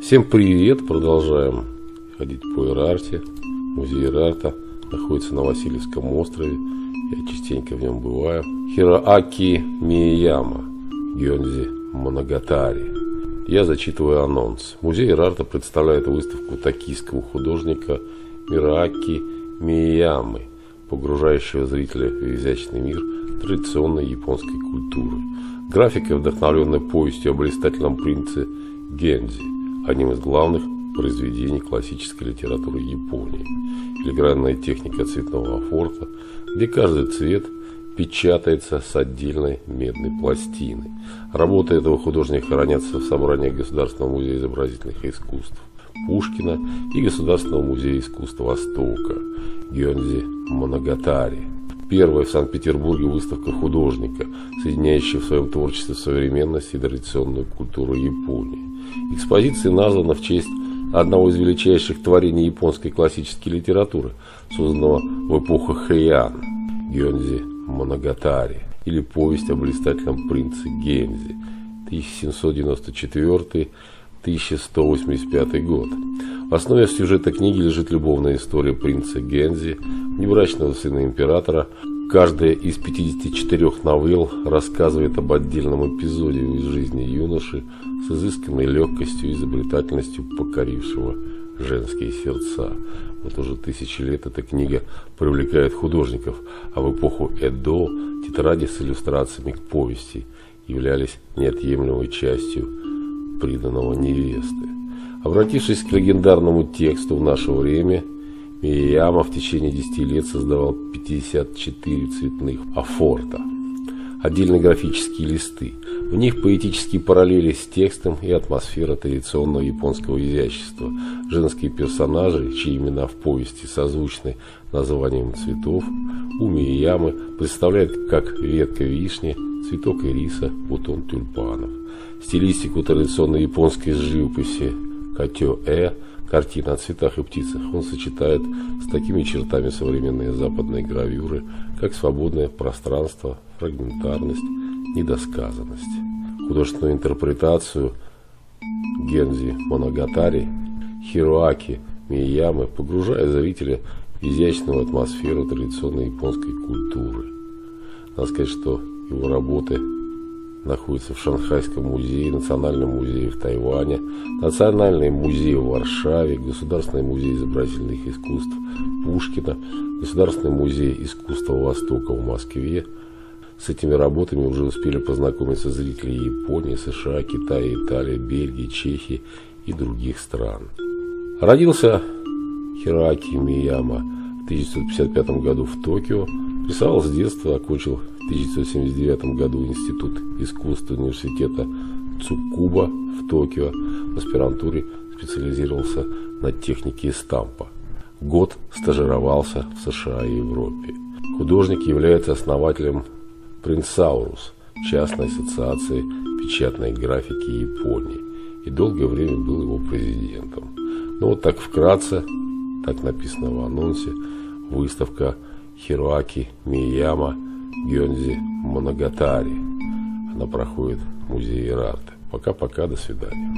Всем привет! Продолжаем ходить по Ирарте. Музей Ирарта находится на Васильевском острове. Я частенько в нем бываю. Хироаки Мияма, Гёнзи Моногатари. Я зачитываю анонс. Музей Ирарта представляет выставку токийского художника Мираки Миямы, погружающего зрителя в изящный мир традиционной японской культуры. Графика, вдохновленная повестью о блистательном принце Гензи, одним из главных произведений классической литературы Японии. Филигранная техника цветного афорта, где каждый цвет печатается с отдельной медной пластины. Работы этого художника хранятся в собрании Государственного музея изобразительных искусств Пушкина и Государственного музея искусств Востока Гёнзи Моногатари. Первая в Санкт-Петербурге выставка художника, соединяющая в своем творчестве современность и традиционную культуру Японии. Экспозиция названа в честь одного из величайших творений японской классической литературы, созданного в эпоху Хэйан, Гёнзи Моногатари, или повесть о блистательном принце Гензи, 1794-1185 год. В основе сюжета книги лежит любовная история принца Гензи, небрачного сына императора. Каждая из 54 новелл рассказывает об отдельном эпизоде из жизни юноши с изысканной легкостью и изобретательностью покорившего женские сердца. Вот уже тысячи лет эта книга привлекает художников, а в эпоху Эдо тетради с иллюстрациями к повести являлись неотъемлемой частью приданного невесты. Обратившись к легендарному тексту в наше время, Мияма в течение 10 лет создавал 54 цветных афорта, отдельные графические листы. В них поэтические параллели с текстом и атмосфера традиционного японского изящества. Женские персонажи, чьи имена в повести созвучны названием цветов, у Миямы представляют как ветка вишни, цветок ириса, бутон тюльпанов. Стилистику традиционной японской живописи Катё-э, картина о цветах и птицах, он сочетает с такими чертами современные западные гравюры, как свободное пространство, фрагментарность, недосказанность. Художественную интерпретацию Гензи Моногатари, Хироаки Миямы погружая зрителя в изящную атмосферу традиционной японской культуры. Надо сказать, что его работы находится в Шанхайском музее, Национальном музее в Тайване, Национальный музей в Варшаве, Государственный музей изобразительных искусств Пушкина, Государственный музей искусства Востока в Москве. С этими работами уже успели познакомиться зрители Японии, США, Китая, Италии, Бельгии, Чехии и других стран. Родился Хираки Мияма в 1955 году в Токио, Рисовал с детства, окончил в 1979 году Институт искусств университета Цукуба в Токио. В аспирантуре специализировался на технике эстампа. Год стажировался в США и Европе. Художник является основателем Принцаурус, частной ассоциации печатной графики Японии, и долгое время был его президентом. Ну вот так вкратце, так написано в анонсе, выставка Хироаки Мияма Гёнзи Моногатари. Она проходит в музее Ирарты. Пока-пока, до свидания.